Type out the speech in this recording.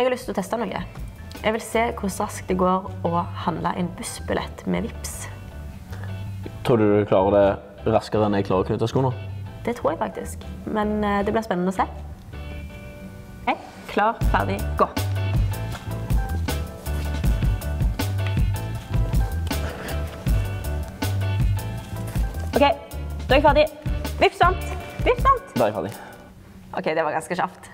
Jeg har lyst til å teste noe. Jeg vil se hvor raskt det går å handle en bussbillett med VIPS. Tror du du klarer det raskere enn jeg klarer å knytte skoene? Det tror jeg faktisk. Men eh, det blir spennende å se. Hei, klar, ferdig, gå. OK, da er jeg ferdig. Vips sant. Vips sant. Da er jeg ferdig. OK, det var ganske kjapt.